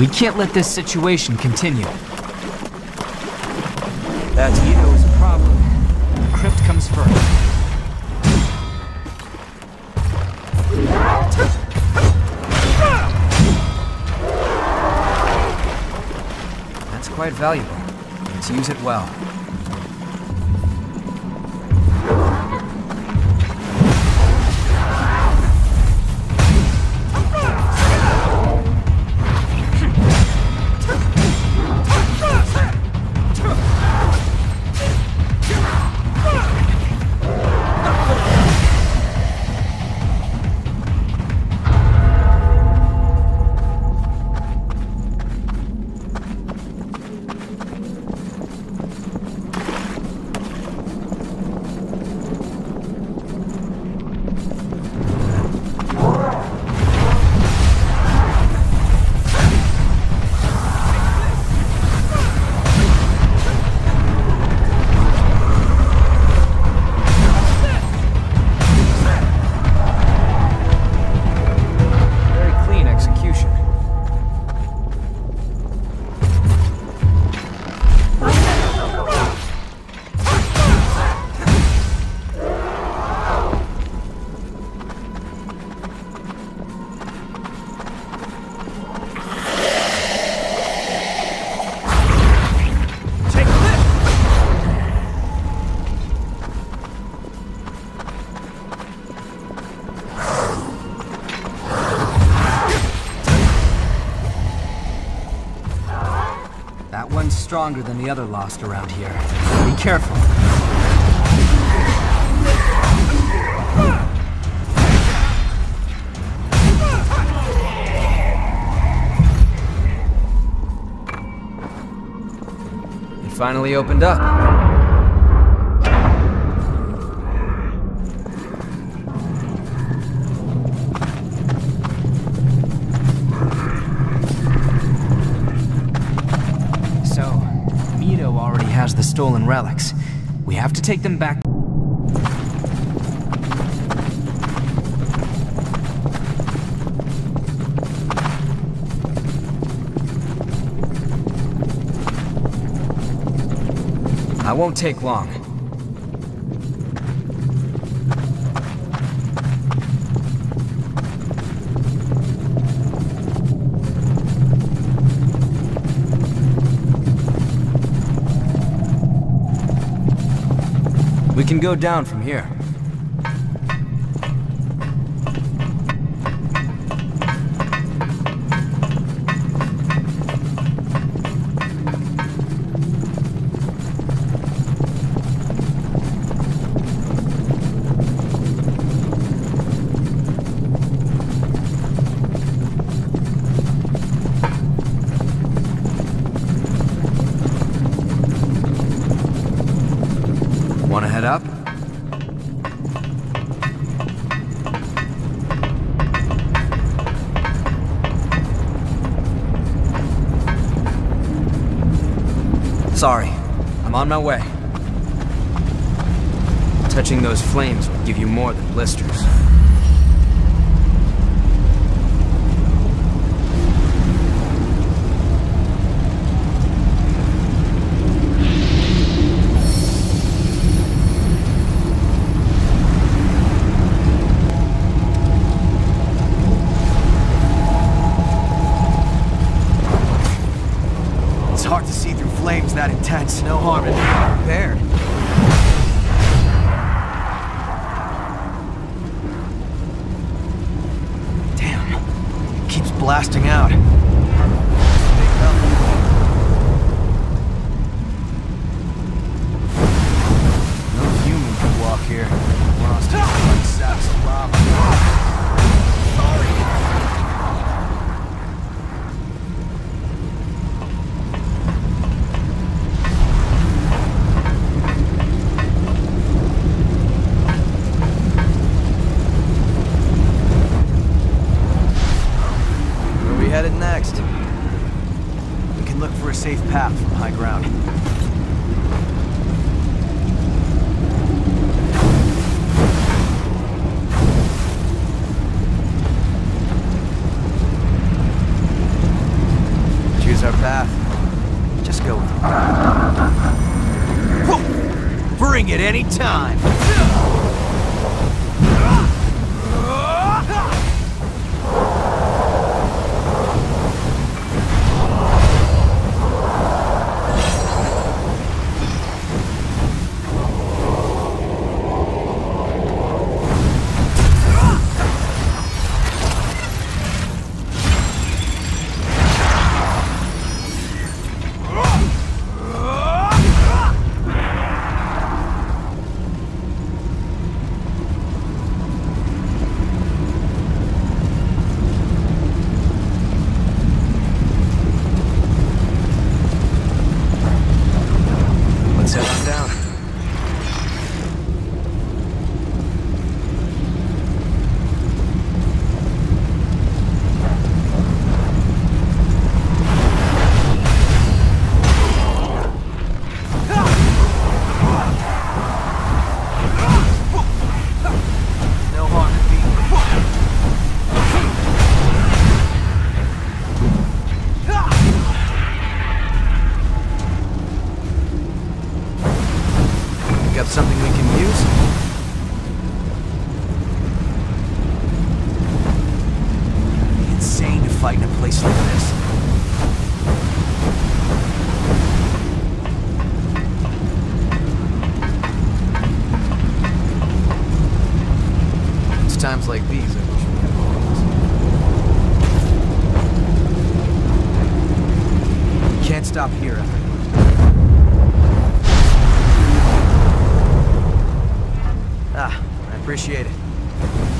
We can't let this situation continue. That's Ito is a problem. The crypt comes first. That's quite valuable. Let's use it well. Stronger than the other lost around here. Be careful. It finally opened up. Stolen relics. We have to take them back. I won't take long. Can go down from here. On my way. Touching those flames will give you more than blisters. Bring it any time. times like these, I wish we had. We can't stop here Ah, I appreciate it.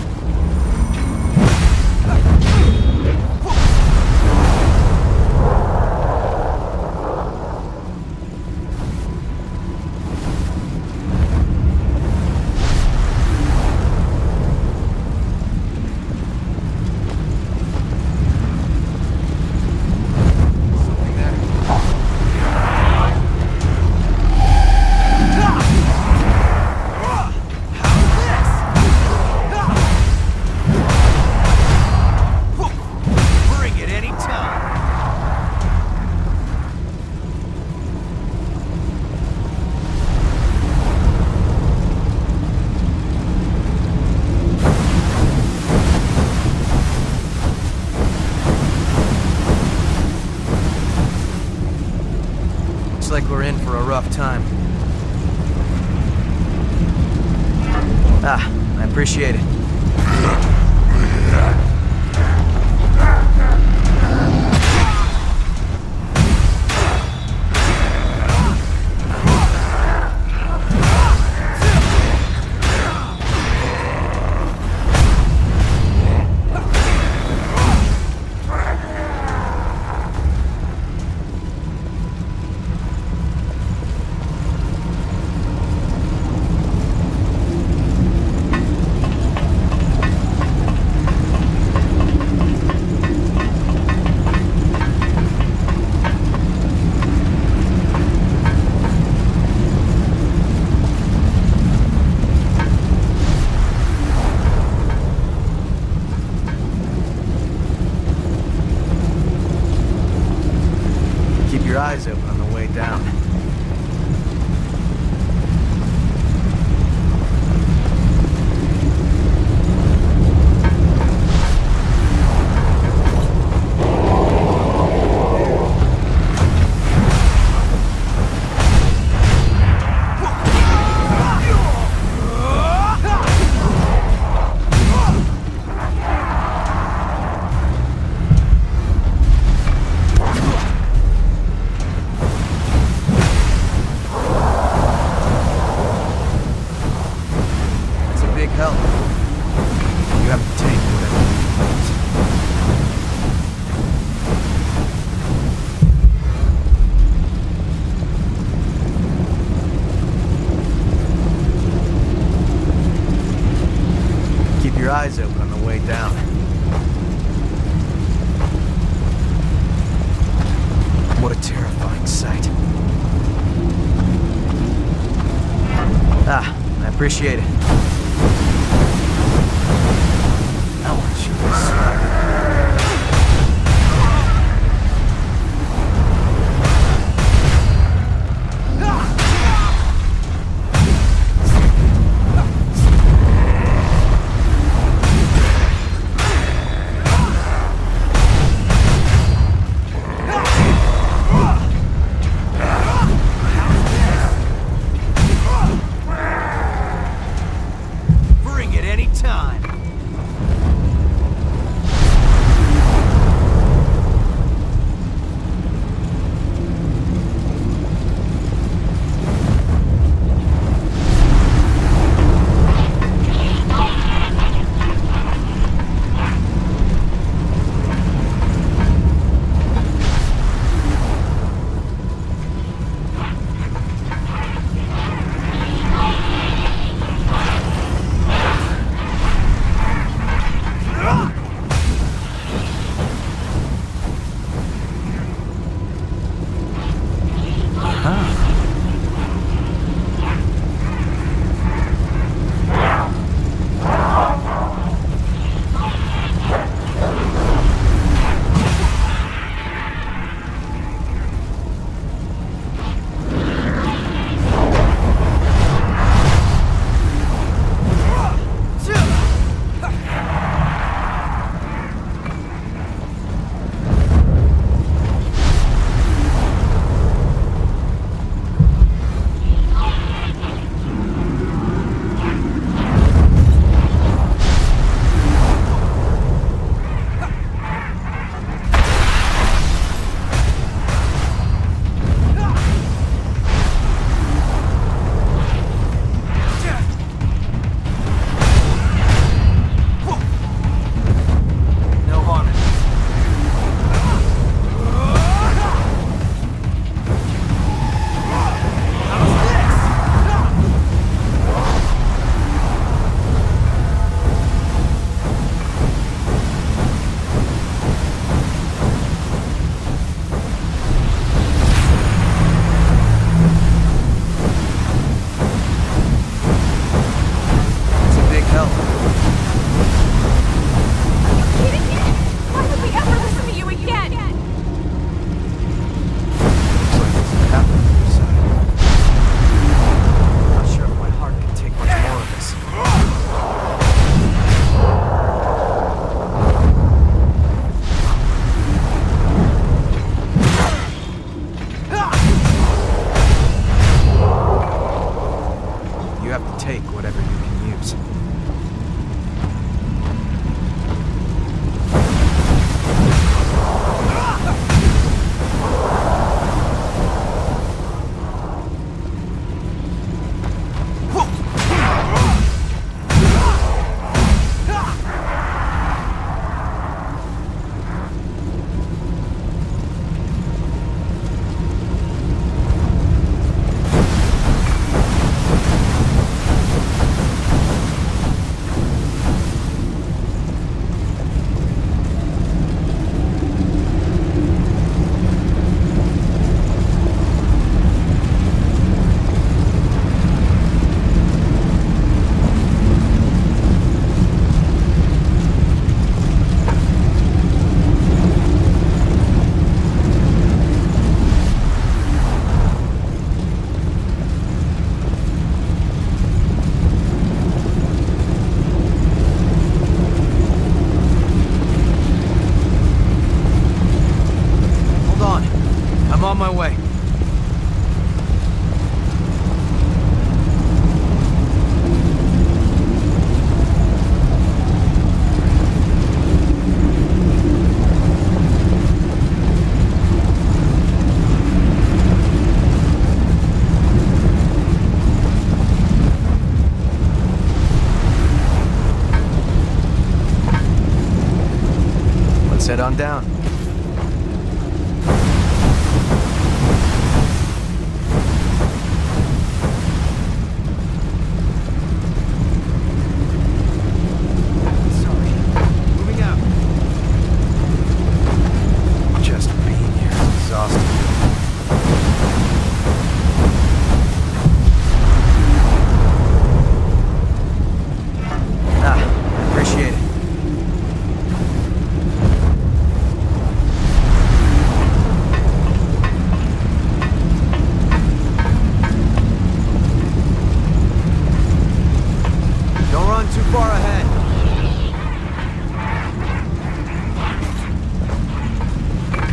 Head on down.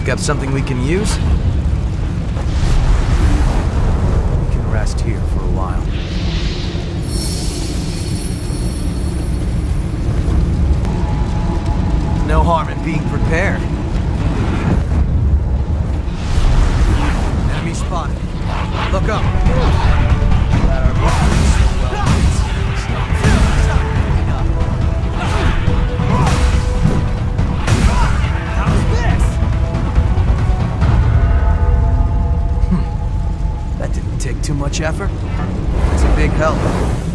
Pick up something we can use? We can rest here for a while. No harm in being prepared. Enemy spotted. Look up. Too much effort. It's a big help.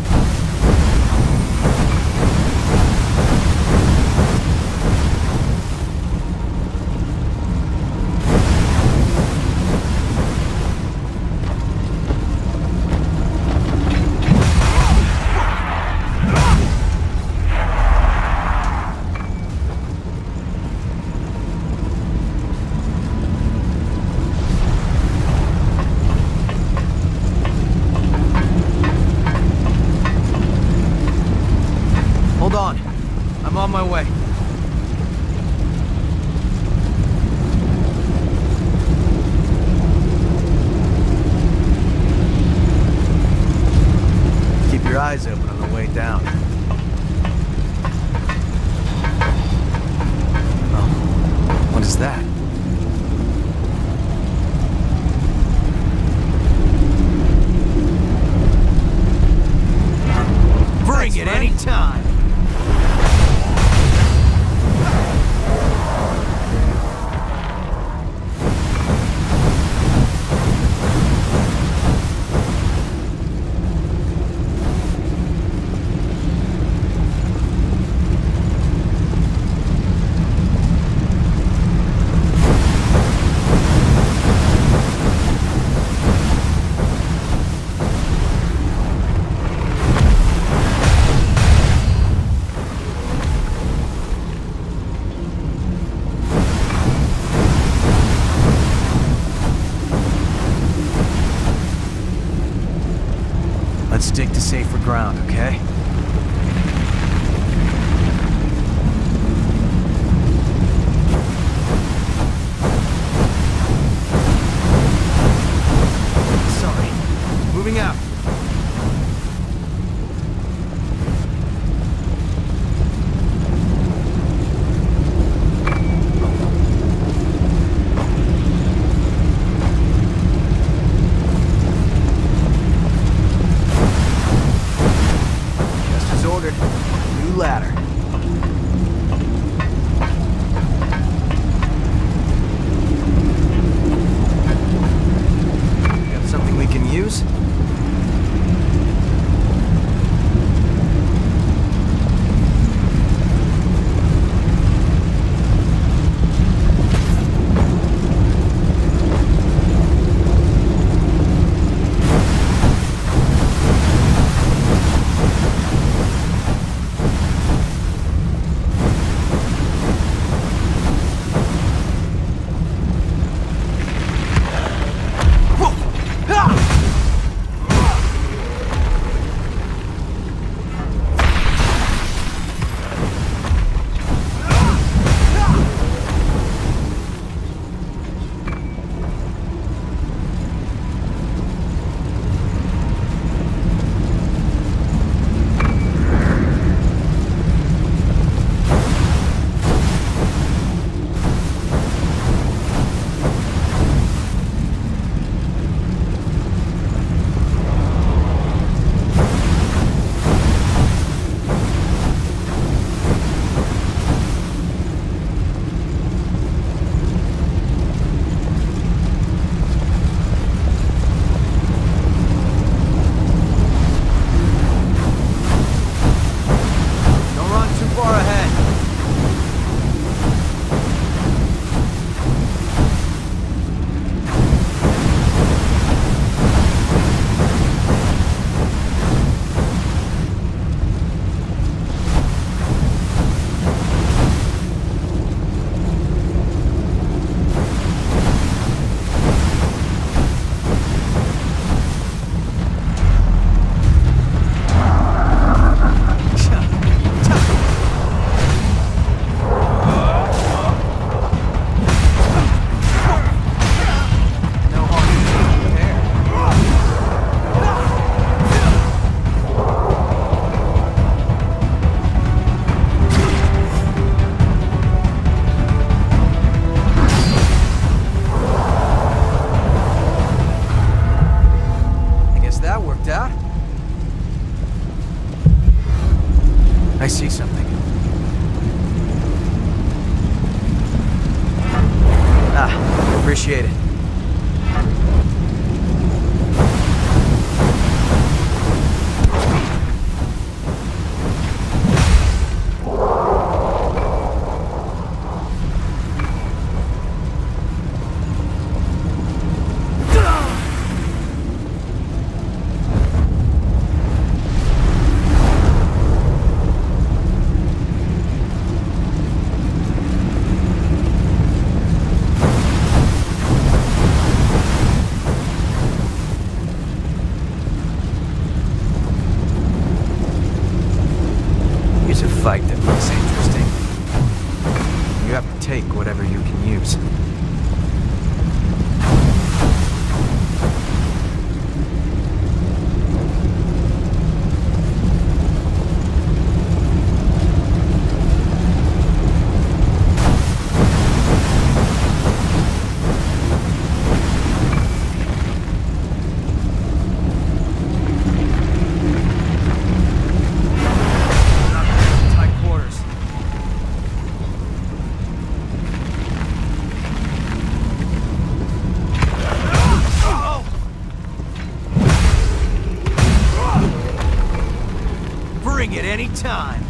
time.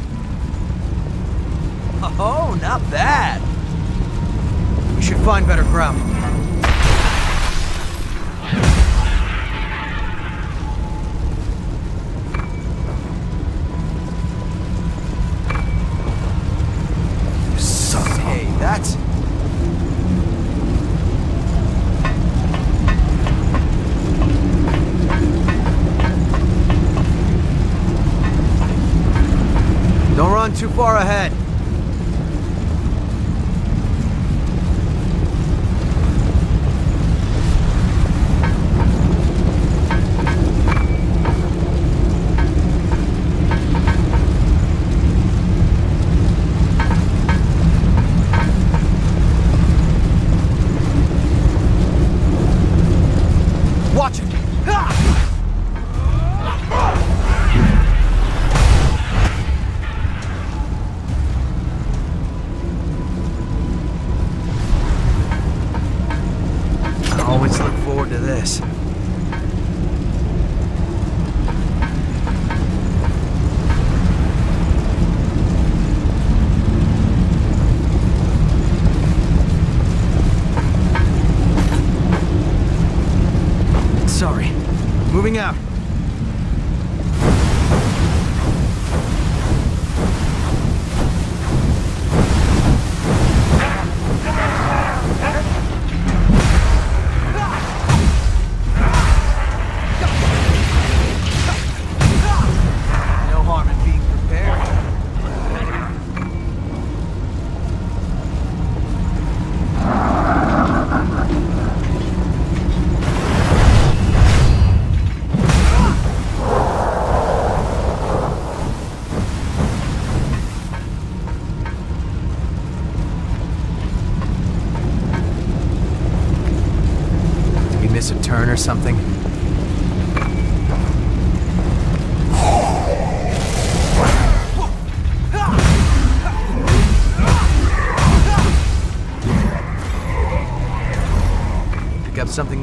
Oh, not bad. We should find better ground. too far ahead.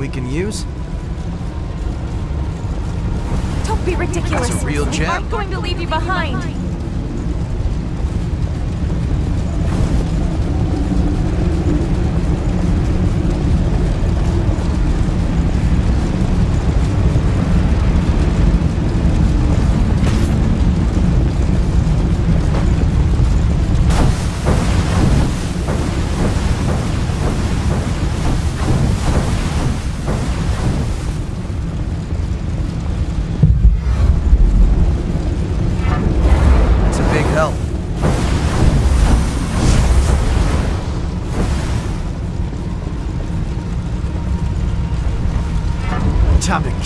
can use? Don't be ridiculous. That's a real gem. I'm going to leave you behind.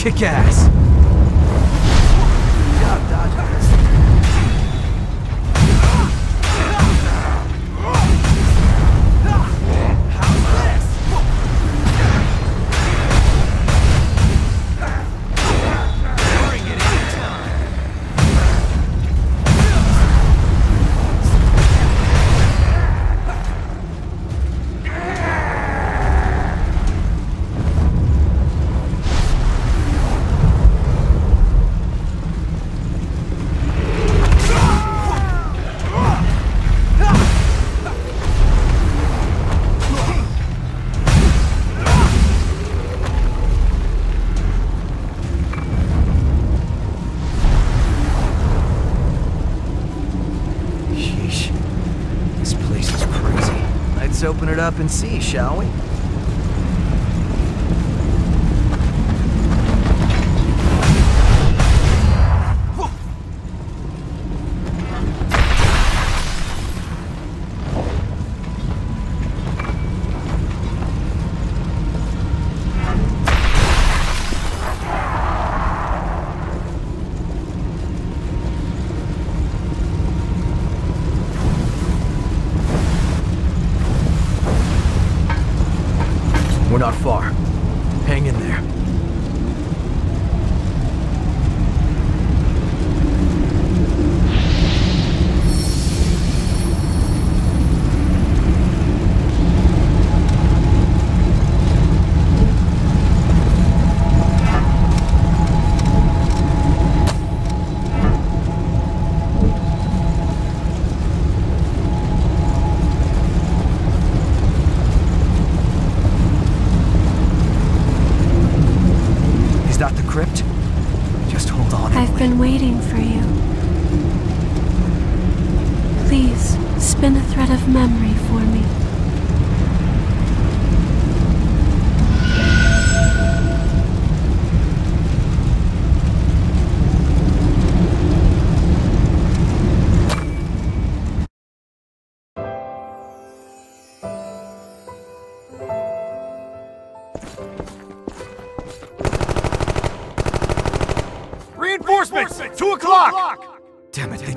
kick ass. And see, shall we?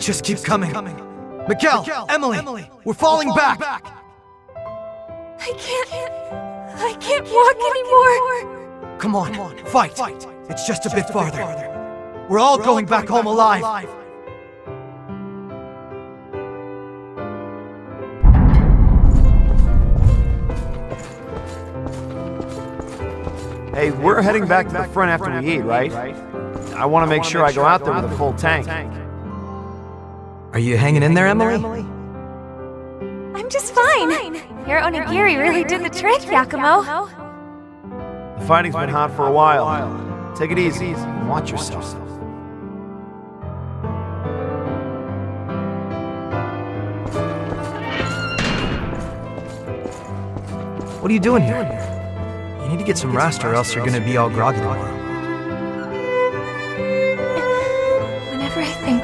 Just keep coming. Miguel, Emily, we're falling back. I can't. I can't walk anymore. Come on, fight. fight. It's just a bit farther. We're all going back home alive. Hey, we're heading back to the front after we eat, right? I want to make sure I go out there with a full tank. Are you hanging in there, Emily? I'm just fine. Your onigiri really did the trick, Yakumo. The fighting's been hot for a while. Take it easy and watch yourself. What are you doing here? You need to get some rest or else you're gonna be all groggy tomorrow.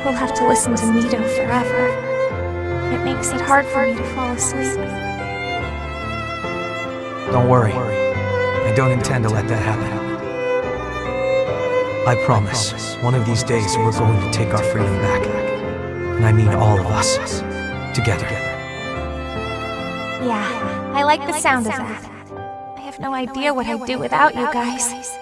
We'll have to listen to Mido forever, it makes it hard for me to fall asleep. Don't worry. I don't intend to let that happen. I promise, one of these days we're going to take our freedom back. And I mean all of us. Together. Yeah, I like the sound of that. I have no idea what I'd do without you guys.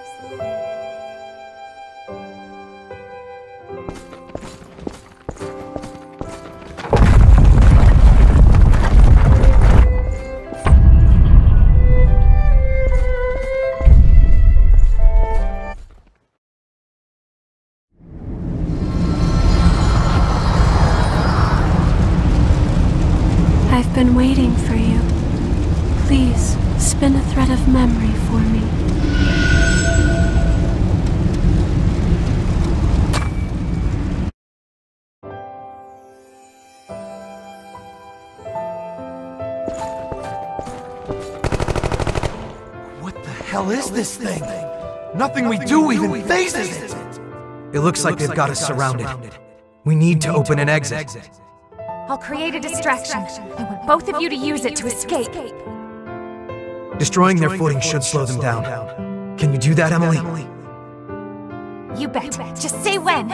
This thing? Nothing we do even fazes it. It looks like they've got us surrounded. We need to open an exit. I'll create a distraction. I want both of you to use it to escape. Destroying their footing should slow them down. Can you do that, Emily? You bet. Just say when.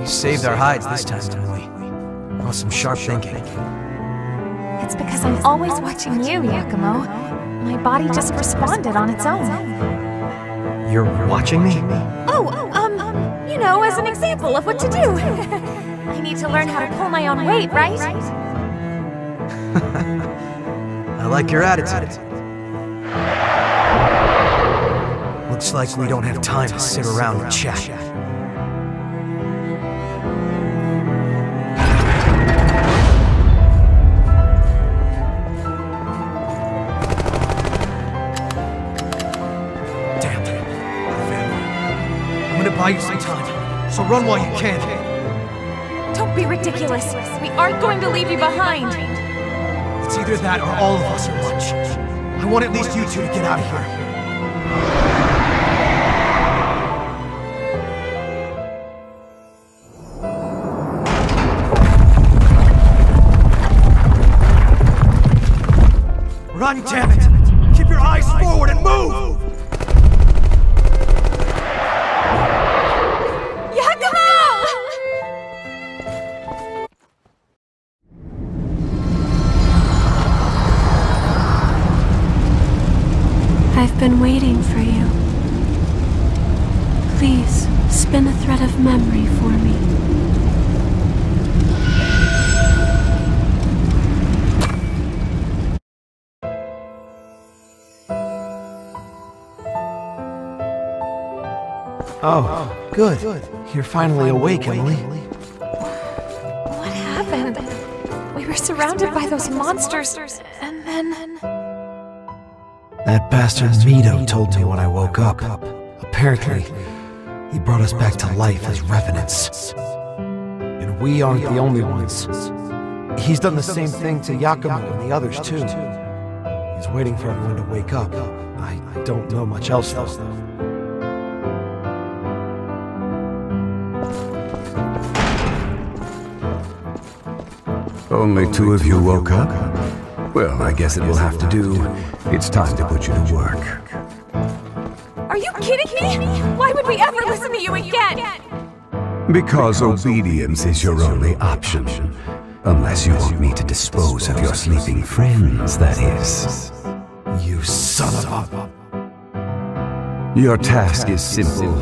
You saved our hides this time, Emily. Oh, some sharp thinking. It's because I'm always watching you, Yakumo. My body just responded on its own. You're watching me? Oh, oh, um, you know, as an example of what to do. I need to learn how to pull my own weight, right? I like your attitude. Looks like we don't have time to sit around and chat. Family. I'm gonna buy you some time, so run while you can. Don't be ridiculous. We aren't going to leave you behind. It's either that or all of us are lunch. I want at least you two to get out of here. Oh, good. You're finally awake, Emily. What happened? We were surrounded by those monsters, and then. That bastard Mido told me when I woke up. Apparently, he brought us back to life as revenants. And we aren't the only ones. He's done the same thing to Yakumo and the others, too. He's waiting for everyone to wake up. I don't know much else, though. Only two of you woke up? Well, I guess it will have to do. It's time to put you to work. Are you kidding me? Why would we ever listen to you again? Because obedience is your only option. Unless you want me to dispose of your sleeping friends, that is. You son of a... Your task is simple.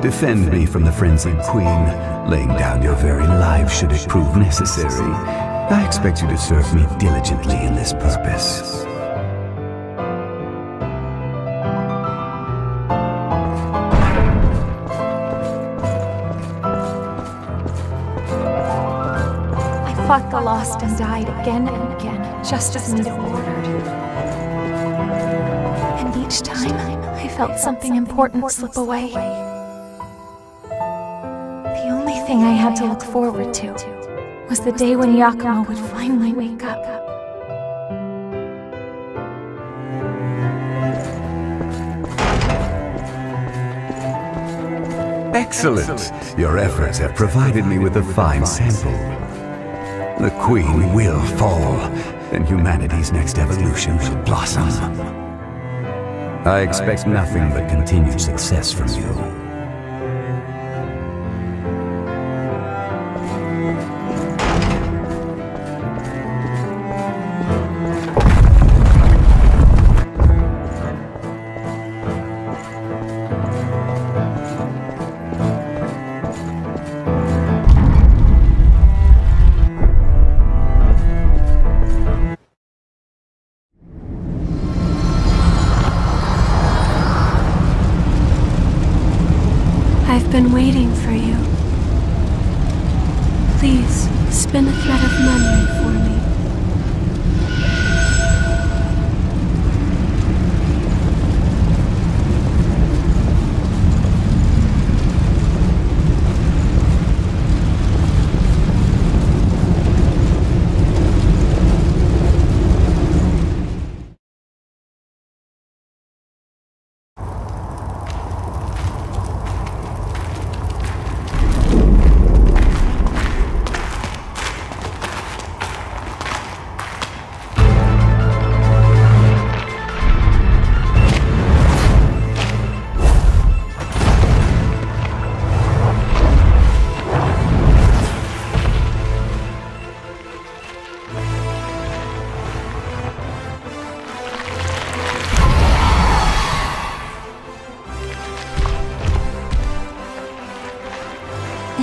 Defend me from the frenzied queen, laying down your very life should it prove necessary. I expect you to serve me diligently in this purpose. I fought the lost and died again and again, just as Mido ordered. And each time, I felt something important slip away. The only thing I had to look forward to was the day when Yakumo would finally wake up. Excellent! Your efforts have provided me with a fine sample. The Queen will fall, and humanity's next evolution will blossom. I expect nothing but continued success from you.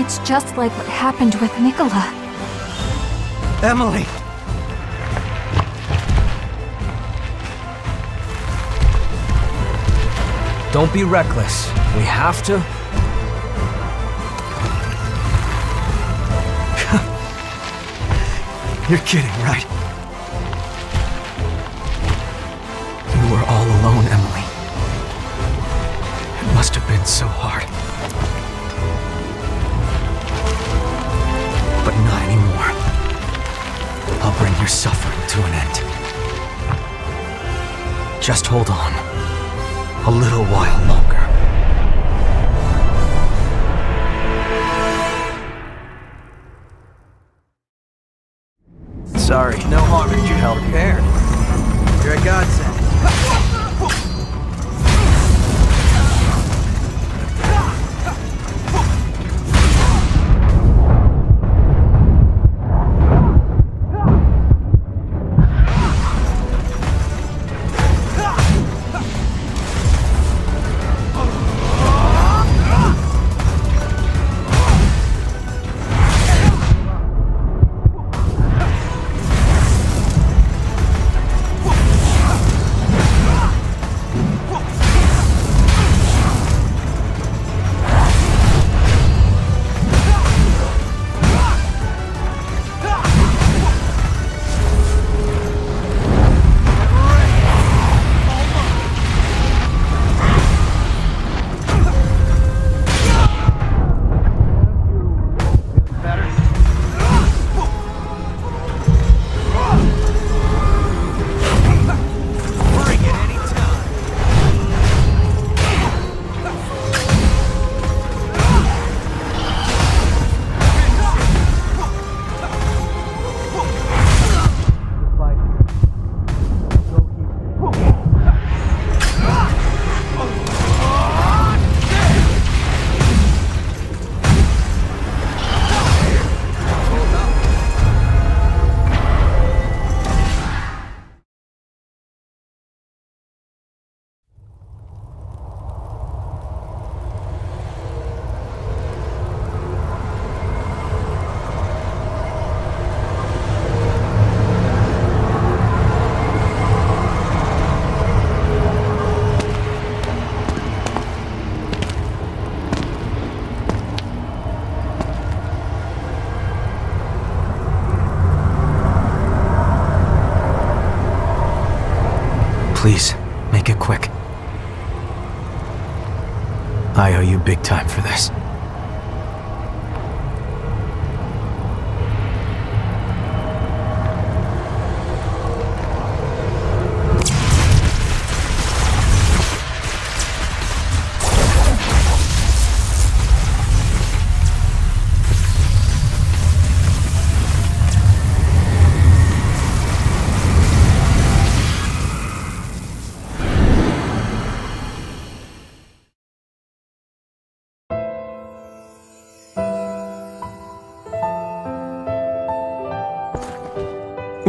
It's just like what happened with Nicola. Emily! Don't be reckless. We have to. You're kidding, right? Hold on. A little while longer. Big time for this.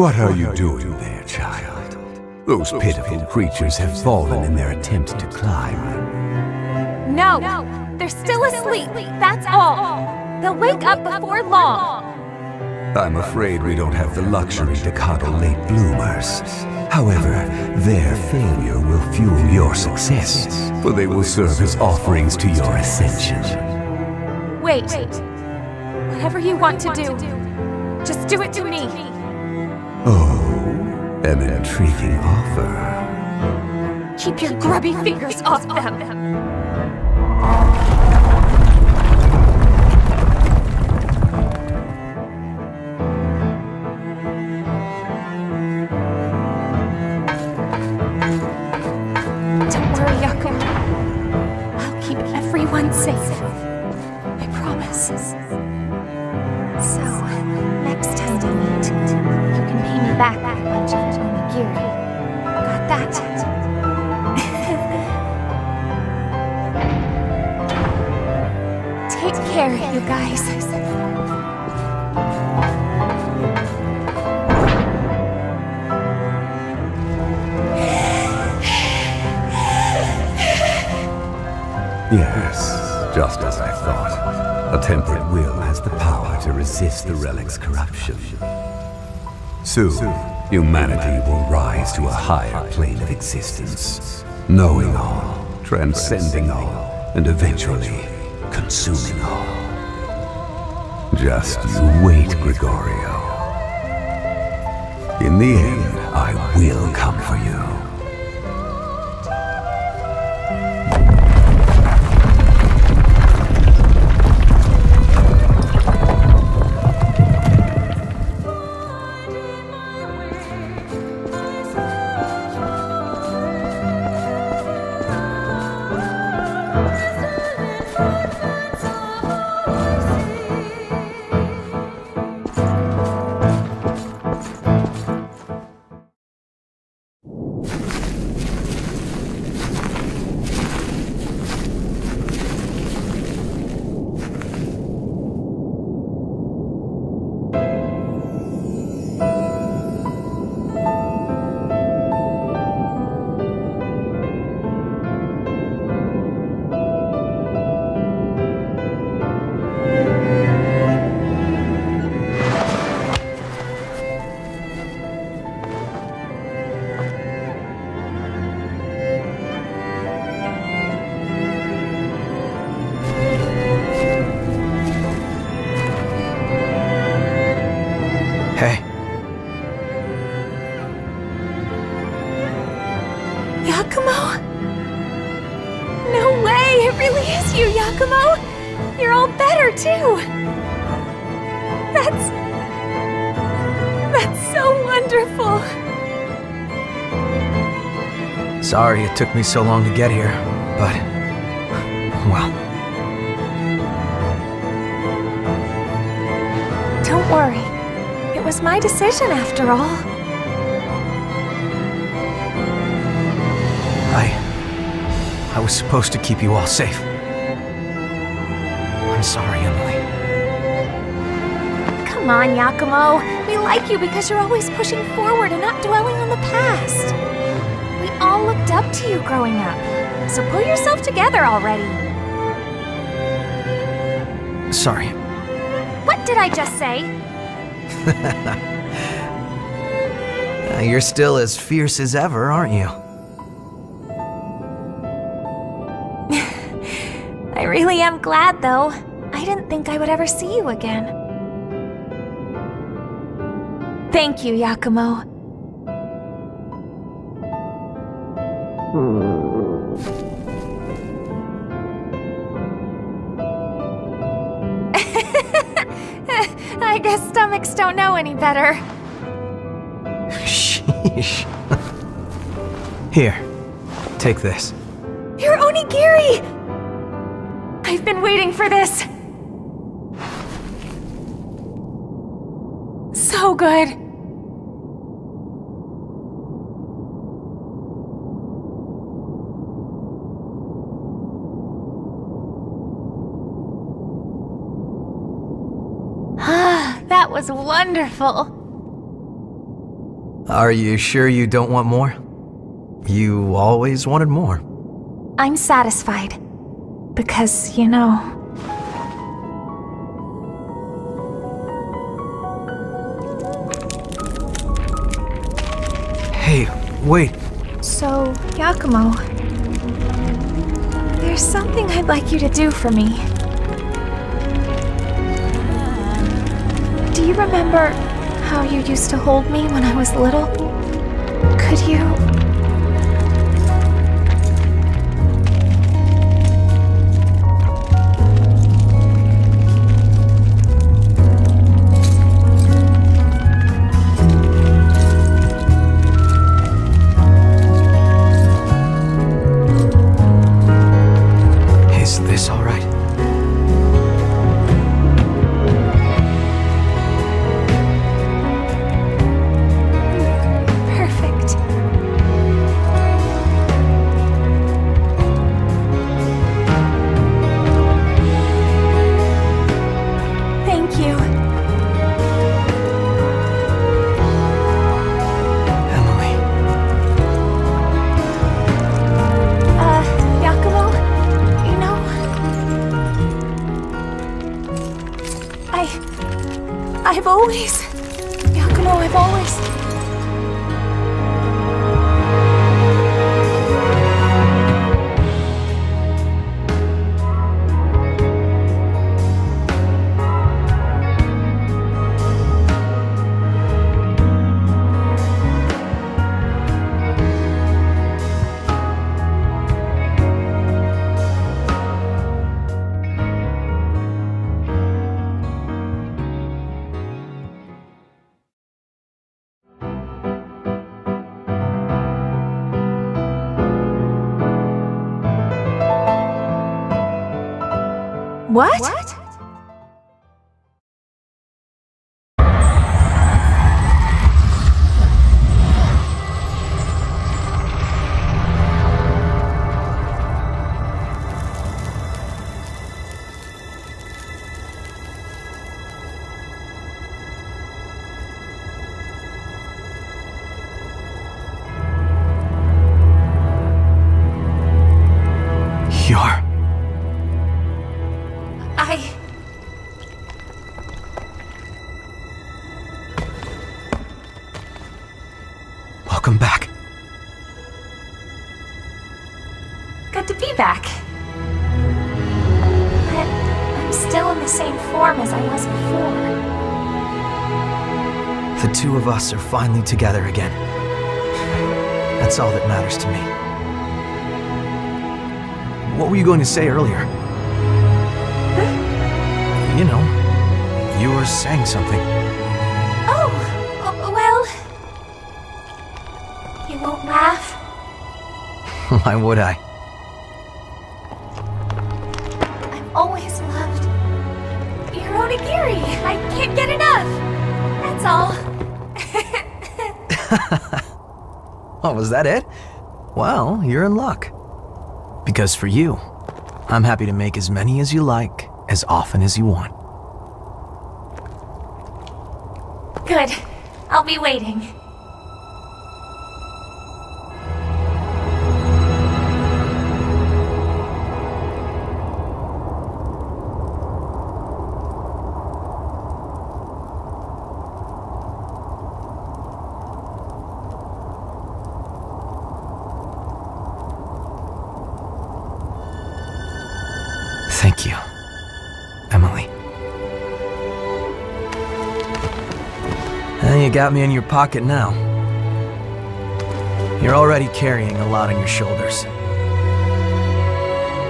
What are you doing there, child? Those pitiful creatures have fallen in their attempt to climb. No, they're still asleep. That's all. They'll wake up before long. I'm afraid we don't have the luxury to coddle late bloomers. However, their failure will fuel your success, for they will serve as offerings to your ascension. Wait. Whatever you want to do, just do it to me. Oh, an intriguing offer. Keep your grubby fingers off them. Just as I thought. A temperate will has the power to resist the relic's corruption. Soon, humanity will rise to a higher plane of existence, knowing all, transcending all, and eventually consuming all. Just you wait, Gregorio. In the end, I will come for you. Really is you, Yakumo! You're all better, too! That's... That's so wonderful! Sorry it took me so long to get here, but... Well, Don't worry. It was my decision after all. I was supposed to keep you all safe. I'm sorry, Emily. Come on, Yakumo. We like you because you're always pushing forward and not dwelling on the past. We all looked up to you growing up. So pull yourself together already. Sorry. What did I just say? You're still as fierce as ever, aren't you? Really am glad, though. I didn't think I would ever see you again. Thank you, Yakumo. I guess stomachs don't know any better. Sheesh. Here, take this. You're Onigiri! I've been waiting for this. So good. Ah, that was wonderful. Are you sure you don't want more? You always wanted more. I'm satisfied. Because, you know. Hey, wait. So, Yakumo. There's something I'd like you to do for me. Do you remember how you used to hold me when I was little? Could you. Always. us are finally together again. That's all that matters to me. What were you going to say earlier? You know, you were saying something. Oh, oh well... You won't laugh? Why would I? Oh, was that it? Well, you're in luck. Because for you, I'm happy to make as many as you like, as often as you want. Good. I'll be waiting. You got me in your pocket now. You're already carrying a lot on your shoulders.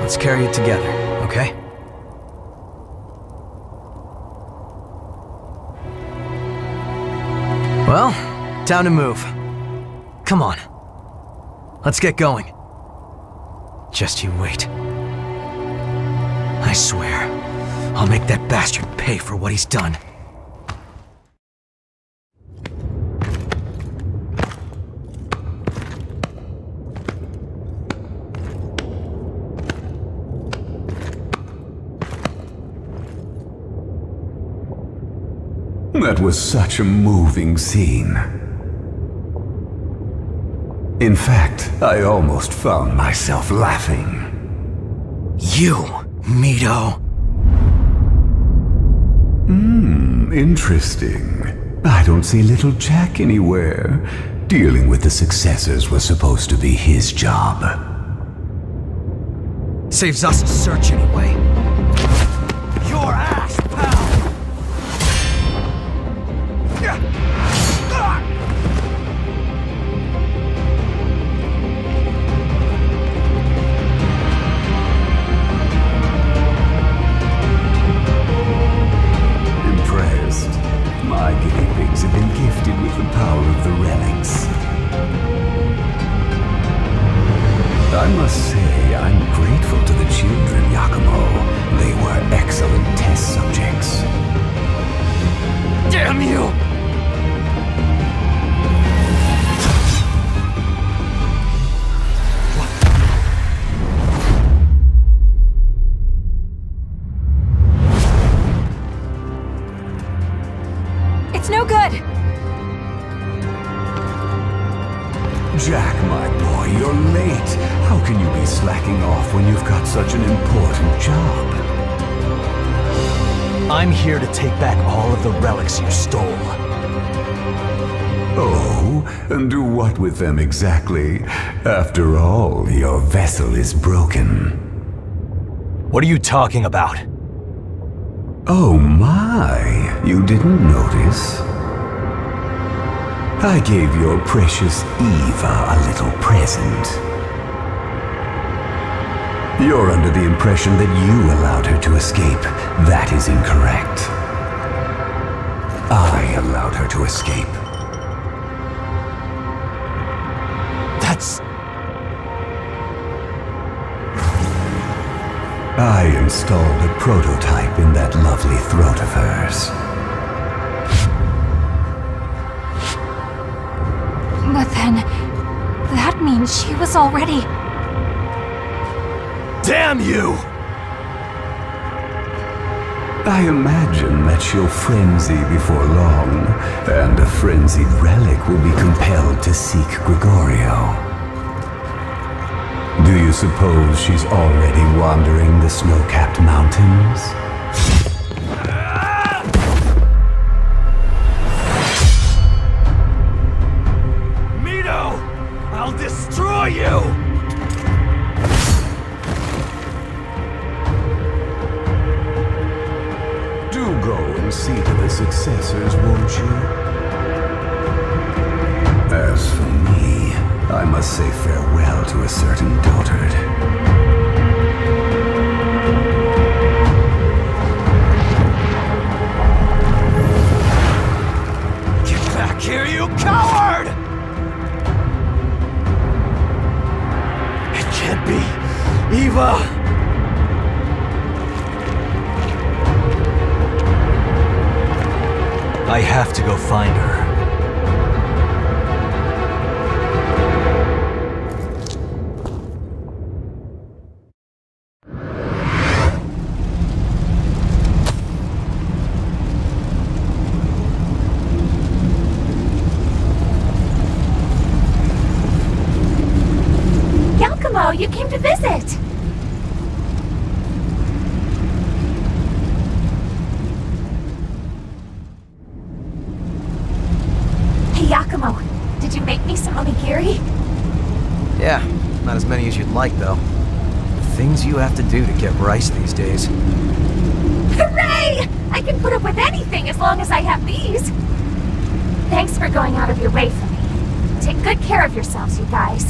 Let's carry it together, okay? Well, time to move. Come on. Let's get going. Just you wait. I swear, I'll make that bastard pay for what he's done. That was such a moving scene. In fact, I almost found myself laughing. You, Mido. Hmm, interesting. I don't see little Jack anywhere. Dealing with the successors was supposed to be his job. Saves us a search anyway. Them exactly? After all, your vessel is broken. What are you talking about? Oh my, you didn't notice? I gave your precious Eva a little present. You're under the impression that you allowed her to escape. That is incorrect. I allowed her to escape. That's... I installed a prototype in that lovely throat of hers. But then, that means she was already. Damn you! I imagine that she'll frenzy before long, and a frenzied relic will be compelled to seek Gregorio. Do you suppose she's already wandering the snow-capped mountains? Mido! I'll destroy you! Do go and see to the successors, won't you? must say farewell to a certain dotard. Get back here, you coward! It can't be. Eva! I have to go find her. Get rice these days. Hooray! I can put up with anything as long as I have these. Thanks for going out of your way for me. Take good care of yourselves, you guys.